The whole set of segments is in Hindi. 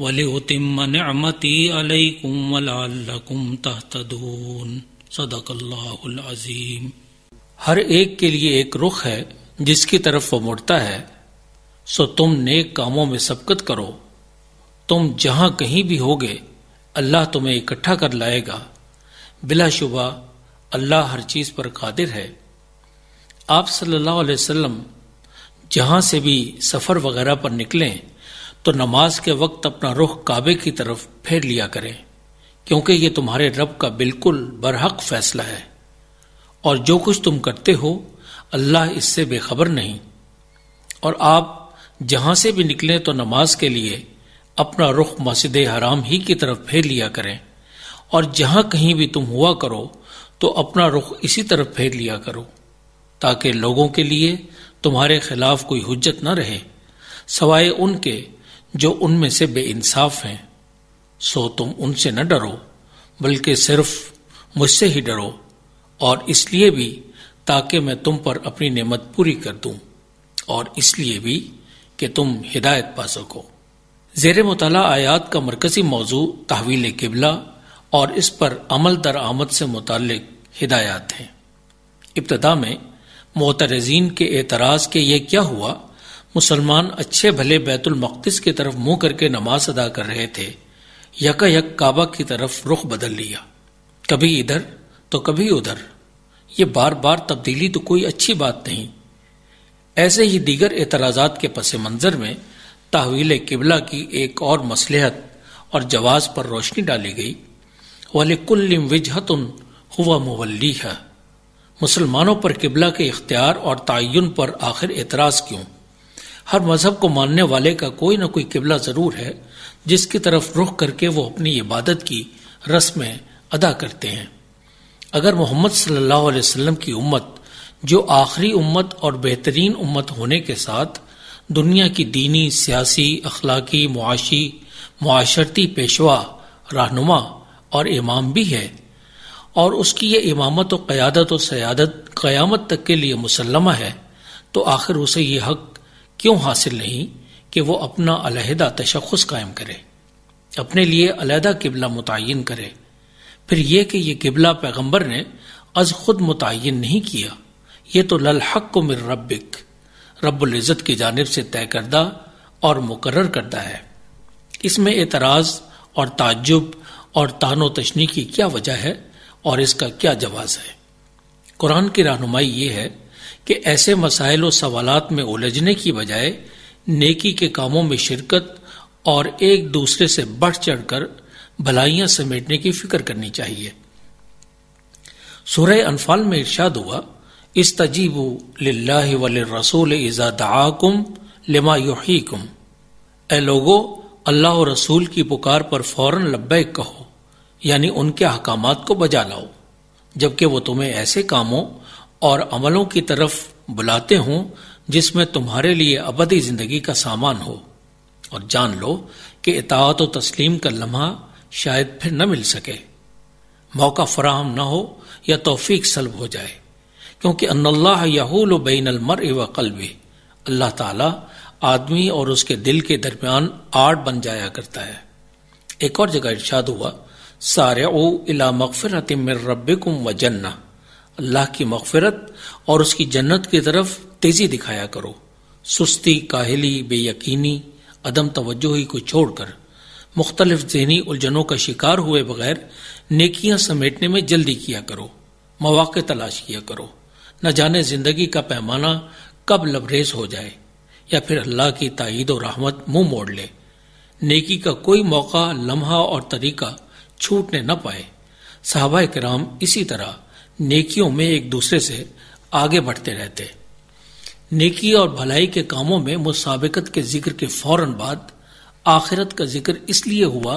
वलिउतिम हर एक के लिए एक रुख है जिसकी तरफ़ वो मुड़ता है सो तुम नेक कामों में सबकत करो तुम जहाँ कहीं भी होगे अल्लाह तुम्हें इकट्ठा कर लाएगा बिला शुबा अल्लाह हर चीज़ पर कादिर है आप सल्लल्लाहु अलैहि वसल्लम जहाँ से भी सफ़र वगैरह पर निकलें तो नमाज़ के वक्त अपना रुख काबे की तरफ़ फेर लिया करें, क्योंकि ये तुम्हारे रब का बिल्कुल बरहक फैसला है। और जो कुछ तुम करते हो, अल्लाह इससे बेखबर नहीं। और आप जहाँ से भी निकले तो नमाज़ के लिए अपना रुख मस्जिद हराम ही की तरफ़ फेर लिया करें। और जहाँ कहीं भी तुम हुआ करो तो अपना रुख इसी तरफ़ फेर लिया करो, ताकि लोगों के लिए तुम्हारे खिलाफ कोई हुज्जत न रहे, सवाए उनके जो उनमें से बेइंसाफ हैं, सो तुम उनसे न डरो, बल्कि सिर्फ़ मुझसे ही डरो, और इसलिए भी ताकि मैं तुम पर अपनी नेमत पूरी कर दूँ, और इसलिए भी कि तुम हिदायत पा सको। जेर मुताला आयात का मरकजी मौजू तहवील किबला और इस पर अमल दर आमद से मुतल हिदायत हैं। इब्तदा में मोतरजीन के एतराज़ के ये क्या हुआ? मुसलमान अच्छे भले बैतुल मकदस की तरफ़ मुँह करके नमाज़ अदा कर रहे थे, यका यक काबा की तरफ़ रुख बदल लिया। कभी इधर तो कभी उधर। ये बार बार तब्दीली तो कोई अच्छी बात नहीं। ऐसे ही दीगर एतराजात के पस मंजर में तहवील किबला की एक और मसलहत और जवाज पर रोशनी डाली गई। वाले कुल्लिम विजहतुन हुआ मुवल्ली है मुसलमानों पर किबला के इख्तियार और तयन पर आखिर एतराज़ क्यों? हर मज़हब को मानने वाले का कोई ना कोई किबला ज़रूर है, जिसकी तरफ़ रुख करके वो अपनी इबादत की रस्में अदा करते हैं। अगर मोहम्मद सल्लल्लाहु अलैहि वसल्लम की उम्मत, जो आखिरी उम्मत और बेहतरीन उम्मत होने के साथ दुनिया की दीनी, सियासी, अखलाकी, मुआशी, मुआशरती पेशवा, रहनुमा और इमाम भी है, और उसकी ये इमामत और क़यादत और सयादत क़यामत तक के लिए मुसलमा है तो आखिर उसे ये हक क्यों हासिल नहीं कि वो अपना अलहदा तशखस कायम करे, अपने लिए अलहदा किबला मुतन करे? फिर यह कि यह किबला पैगंबर ने अज खुद मुतन नहीं किया, ये तो ललहक को मिर रबिक रब्बुल्ज़त की जानब से तय करदा और मुकर करता है। इसमें एतराज़ और ताजुब और तानो तशनी की क्या वजह है और इसका क्या जवाब है? कुरान की रहनुमाई ये है कि ऐसे मसाइल और सवालात में उलझने की बजाय नेकी के कामों में शिरकत और एक दूसरे से बढ़ चढ़कर भलाइयाँ समेटने की फ़िक्र करनी चाहिए। सूरह अनफाल में इर्शाद हुआ इस तजीबू रसूल इज़ा लिमा युहीकुम। ए लोगो, अल्लाह और रसूल की पुकार पर फ़ौरन लब्बैक कहो, यानी उनके अहकाम को बजा लाओ, जबकि वो तुम्हें ऐसे कामों और अमलों की तरफ़ बुलाते हों, जिसमें तुम्हारे लिए अबदी ज़िंदगी का सामान हो। और जान लो कि इतात तस्लीम का लम्हा शायद फिर न मिल सके। मौका फराहम न हो या तोफीक सलब हो जाए। क्योंकि अल्लाह यहूल बैन अलमर व कल्बी। अल्लाह ताला आदमी और उसके दिल के दरमियान आड़ बन जाया करता है। एक और जगह इर्शाद हुआ सारे ओ इला मगफिरत मिर रबिकुम व जन्ना अल्लाह की मगफिरत और उसकी जन्नत की तरफ़ तेज़ी दिखाया करो। सुस्ती, काहली, बेयकीनी, अदम तवज्जोही को छोड़कर, मुख्तलिफ़ जहनी उलझनों का शिकार हुए बगैर नेकियाँ समेटने में जल्दी किया करो। मौाक़े तलाश किया करो। न जाने ज़िंदगी का पैमाना कब लबरेज हो जाए, या फिर अल्लाह की ताइद और रहमत मुँह मोड़ ले। नेकी का कोई मौका, लम्हा और तरीका छूटने न पाए। साहबा कराम इसी तरह नेकियों में एक दूसरे से आगे बढ़ते रहते। नेकी और भलाई के कामों में मुसाबिकत के ज़िक्र के फ़ौरन बाद आखिरत का ज़िक्र इसलिए हुआ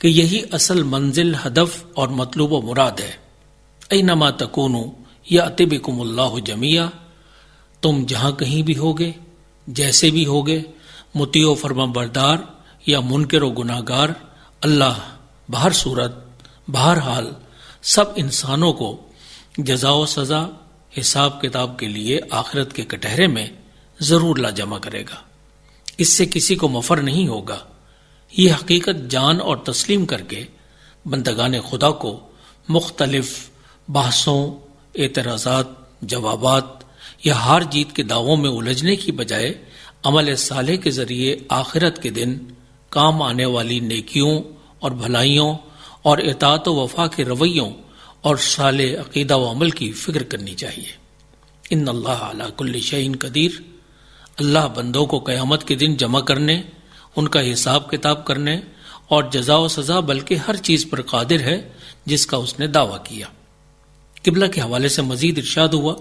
कि यही असल मंजिल, हदफ और मतलूब मुराद है। ऐनमा तकूनु या अतिबिकुमुल्लाह जमिया। तुम जहाँ कहीं भी होगे, जैसे भी होगे, मुतियो फरमा बरदार या मुनकर गुनागार अल्लाह, बाहर सूरत, बाहर हाल, सब इंसानों को जजाओ सजा हिसाब किताब के लिए आखिरत के कटहरे में ज़रूर ला जमा करेगा। इससे किसी को मफर नहीं होगा। ये हकीकत जान और तस्लीम करके बंदगान खुदा को मुख्तलिफ़ बहसों, एतराज़ात, जवाबात या हार जीत के दावों में उलझने की बजाय अमल साले के ज़रिए आखिरत के दिन काम आने वाली नेकियों और भलाइयों और एतात वफा के रवैयों और साल अकीदा व अमल की फ़िक्र करनी चाहिए। इन अल्लाह कुल्ल शहीन कदीर। अल्लाह बंदों को कयामत के दिन जमा करने, उनका हिसाब किताब करने और जजा व सजा बल्कि हर चीज़ पर कादिर है, जिसका उसने दावा किया। किबला के हवाले से मजीद इर्शाद हुआ,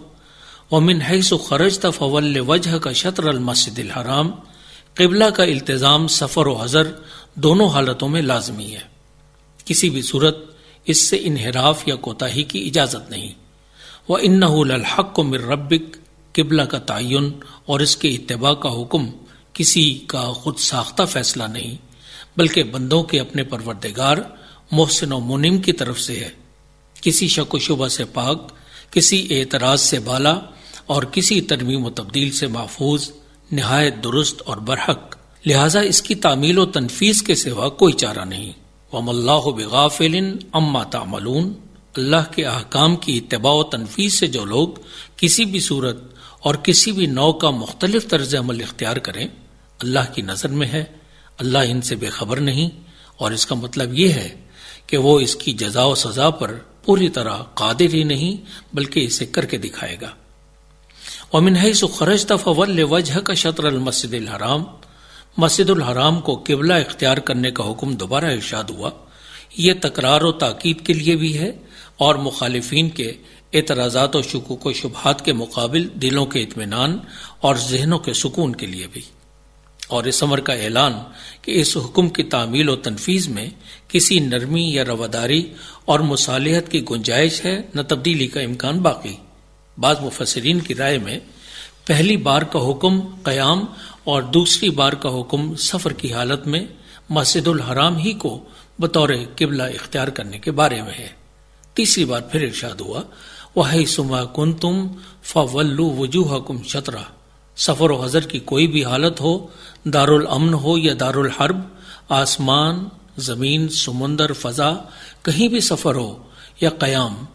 वमिन हैस खरज तफवल वजह का शतर अलमसद हराम। किबला का इल्तजाम सफ़र व हजर दोनों हालतों में लाजमी है। किसी भी सूरत इससे इनहराफ या कोताही की इजाज़त नहीं। व इन हक मिर रबिक किबला का तयन और इसके इतबा का हुक्म किसी का खुद साख्ता फैसला नहीं, बल्कि बंदों के अपने परवरदिगार, मोहसिन मुनिम की तरफ़ से है। किसी शक शुबा से पाक, किसी एतराज़ से बाला और किसी तरमीम तब्दील से महफूज, नहायत दुरुस्त और बरहक। लिहाजा इसकी तामील व तनफीस के सिवा कोई चारा नहीं। वमल्लाह बेगाफिलिन अम्मा तामलून। अल्लाह के अहकाम की इतबा तनफीस से जो लोग किसी भी सूरत और किसी भी नौ का मुख्तलिफ़ तर्ज अमल इख्तियार करें, अल्लाह की नज़र में है, अल्लाह इनसे बेखबर नहीं, और इसका मतलब यह है कि वो इसकी जजा व सजा पर पूरी तरह कादिर ही नहीं, बल्कि इसे करके दिखाएगा। वमिन है खरज तफवल वजह का शतर मस्जिद हराम। मस्जिद हराम को किबला इख्तियार करने का हुक्म दोबारा इर्शाद हुआ। यह तकरार व ताकीद के लिए भी है और मुखालिफिन के एतराज़ात और व शुभात के मुकाबिल दिलों के इतमान और जहनों के सुकून के लिए भी। और इस अमर का ऐलान कि इस हुक्म की तामील और तनफीज में किसी नरमी या रवादारी और मुसालिहत की गुंजाइश है, न तब्दीली का इम्कान बाकी। बाद मुफसरीन की राय में पहली बार का हुक्म कयाम और दूसरी बार का हुक्म सफ़र की हालत में मस्जिदुल हराम ही को बतौर किबला इख्तियार करने के बारे में है। तीसरी बार फिर इर्शाद हुआ, वह सुमा कुन तुम फवल्लू वजूह हुकुम शतरा। सफ़र हजर की कोई भी हालत हो, दारुल अमन हो या दारुल हर्ब, आसमान, ज़मीन, समुंदर, फजा, कहीं भी सफ़र हो या कयाम,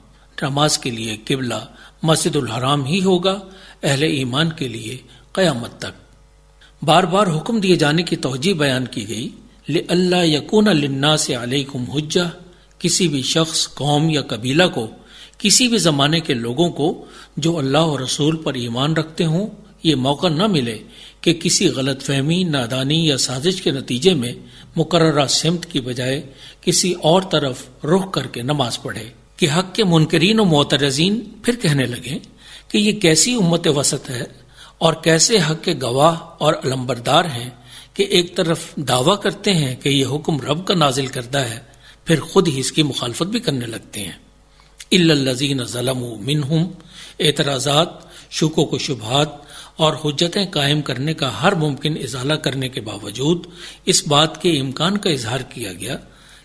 नमाज़ के लिए किबला मस्जिद हराम ही होगा। अहले ईमान के लिए कयामत तक। बार बार हुक्म दिए जाने की तोजी बयान की गई, ले अल्लाह यकून लिन्ना से अलैकुम हुज्जा किसी भी शख्स, कौम या कबीला को, किसी भी जमाने के लोगों को, जो अल्लाह और रसूल पर ईमान रखते हों, ये मौका न मिले कि किसी गलत फहमी नादानी या साजिश के नतीजे में मुकर्रा सिमत की बजाय किसी और तरफ़ रुख करके नमाज़ पढ़े। कि हक के मुनकरीन और मोतरजीन फिर कहने लगे कि ये कैसी उम्मत वसत है और कैसे हक के गवाह और अलम्बरदार हैं कि एक तरफ़ दावा करते हैं कि यह हुक्म रब का नाजिल करता है, फिर खुद ही इसकी मुखालफत भी करने लगते हैं। इल्लजीन जलम मिनहुम, एतराज़ात, शुको को शुभात और हजतें कायम करने का हर मुमकिन इजाला करने के बावजूद इस बात के इम्कान का इजहार किया गया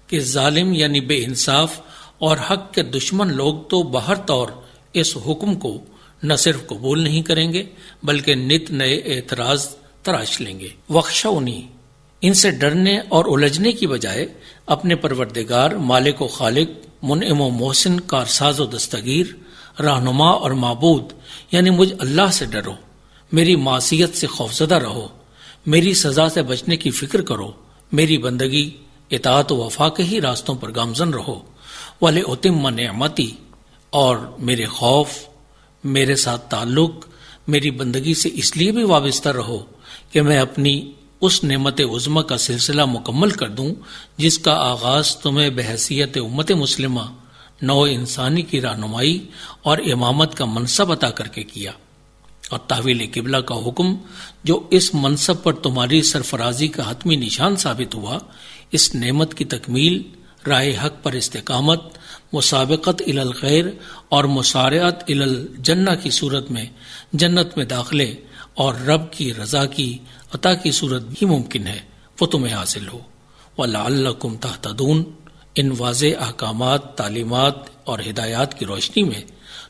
कि जालिम यानी बे इंसाफ और हक के दुश्मन लोग तो बाहर तौर इस हुक्म को न सिर्फ़ कबूल नहीं करेंगे, बल्कि नित नए एतराज़ तराश लेंगे। वक्शौनी इनसे डरने और उलझने की बजाय अपने परवरदिगार मालिक व खालिक मुनम मोहसिन कारसाज व दस्तगीर, रहनुमा और मबूद, यानी मुझ अल्लाह से डरो, मेरी मासीत से खौफजदा रहो, मेरी सजा से बचने की फ़िक्र करो, मेरी बंदगी, इतात वफा के ही रास्तों पर गामजन रहो, वाले उतिम नमती और मेरे खौफ मेरे साथ ताल्लुक, मेरी बंदगी से इसलिए भी वाबस्ता रहो कि मैं अपनी उस नेमत उज़मा का सिलसिला मुकम्मल कर दूँ, जिसका आगाज़ तुम्हें बहसीत उम्मत मुस्लिमा, नौ इंसानी की रहनुमाई और इमामत का मनसब अता करके किया। और तहवील किबला का हुक्म, जो इस मनसब पर तुम्हारी सरफराजी का हतमी निशान साबित हुआ, इस नेमत की तकमील, राय हक पर इस्तेकामत मुसाबकत इलल खैर और मुसारत इलल जन्ना की सूरत में, जन्नत में दाखिले और रब की रजा की अता की सूरत भी मुमकिन है, वो तुम्हें हासिल हो। वल्लकुम तहतदून, इन वाज अहकाम तालीमत और हिदायत की रोशनी में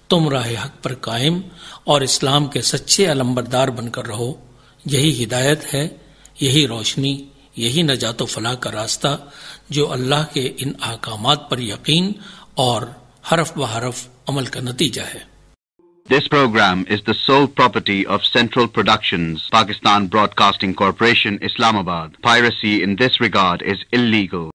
तुम राह हक पर कायम और इस्लाम के सच्चे अलम्बरदार बनकर रहो। यही हिदायत है, यही रोशनी, यही नजात फलाह का रास्ता, जो अल्लाह के इन अहकाम पर यकीन और हरफ ब हरफ अमल का नतीजा है This program is the sole property of Central Productions, Pakistan Broadcasting Corporation, Islamabad. Piracy in this regard is illegal.